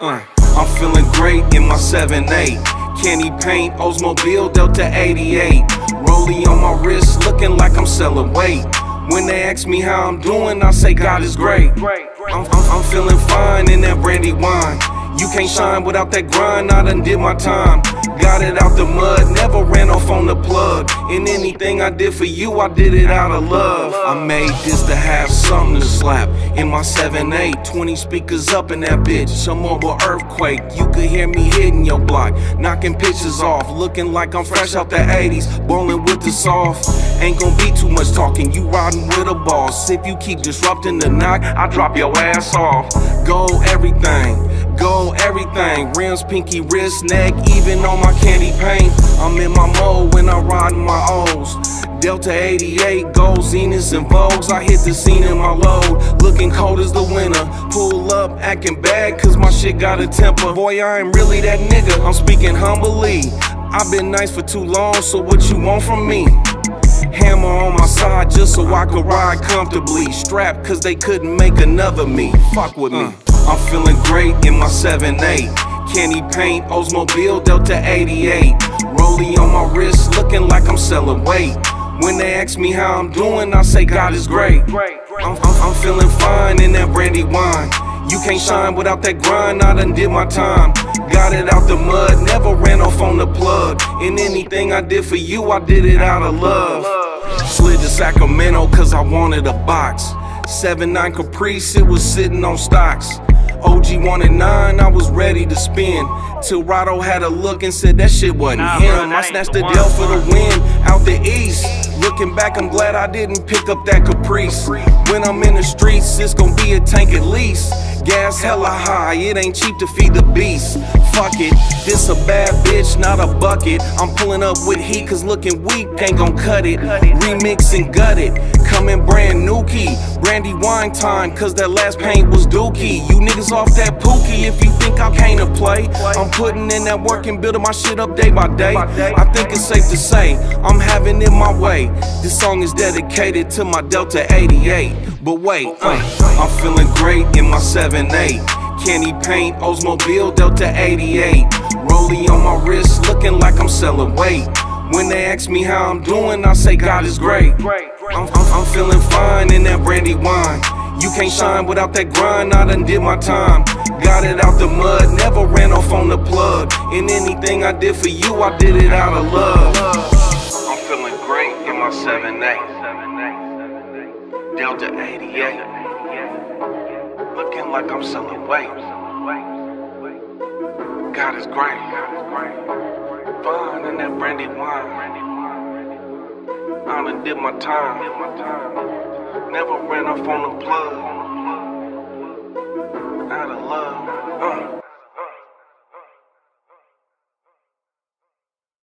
Uh, I'm feeling great in my 7 8. Candy paint, Oldsmobile Delta 88. Rollie on my wrist, looking like I'm selling weight. When they ask me how I'm doing, I say God is great. I'm, I'm, I'm feeling fine in that brandy wine. You can't shine without that grind, I done did my time. Got it out the mud, never ran off on the plug. And anything I did for you, I did it out of love. I made this to have something to slap. In my 7-8, 20 speakers up in that bitch. Some mobile earthquake, you could hear me hitting your block. Knocking pitches off, looking like I'm fresh out the 80s. Bowling with the soft. Ain't gonna be too much talking, you riding with a boss. If you keep disrupting the knock, I drop your ass off. Go everything. Go everything, rims, pinky, wrist, neck, even on my candy paint. I'm in my mode when I'm riding my O's. Delta 88, gold, Zeniths, and Vogues. I hit the scene in my load, looking cold as the winter. Pull up, acting bad, cause my shit got a temper. Boy, I ain't really that nigga, I'm speaking humbly. I've been nice for too long, so what you want from me? Hammer on my side just so I could ride comfortably. Strapped cause they couldn't make another me. Fuck with me. Uh. I'm feeling great in my 7 8. Candy paint, Oldsmobile Delta 88. Rollie on my wrist, looking like I'm selling weight. When they ask me how I'm doing, I say God is great. I'm, I'm, I'm feeling fine in that brandy wine. You can't shine without that grind, I done did my time. Got it out the mud, never ran off on the plug. And anything I did for you, I did it out of love. Slid to Sacramento cause I wanted a box. 7-9 Caprice, it was sitting on stocks. OG wanted nine, I was ready to spin. Till Rado had a look and said that shit wasn't Nah, him. bro, I snatched the ain't deal for the win out the east. Looking back, I'm glad I didn't pick up that Caprice. When I'm in the streets, it's gonna be a tank at least. Gas hella high, it ain't cheap to feed the beast. Fuck it, this a bad bitch, not a bucket. I'm pulling up with heat, cause looking weak ain't gon' cut it. Remix and gut it, coming brand new key. Brandy wine time, cause that last paint was dookie. You niggas off that pookie if you think I came to play. I'm putting in that work and building my shit up day by day. I think it's safe to say, I'm having it my way. This song is dedicated to my Delta 88. But wait, uh, I'm feeling great in my 7 8. Candy paint, Oldsmobile Delta 88. Rollie on my wrist, looking like I'm selling weight. When they ask me how I'm doing, I say God is great. I'm, I'm, I'm feeling fine in that brandy wine. You can't shine without that grind, I done did my time. Got it out the mud, never ran off on the plug. In anything I did for you, I did it out of love. I'm feeling great in my 7 8. Delta 88. Looking like I'm selling weight. God is great. Fine in that brandy wine. I done did my time. Never ran off on the plug.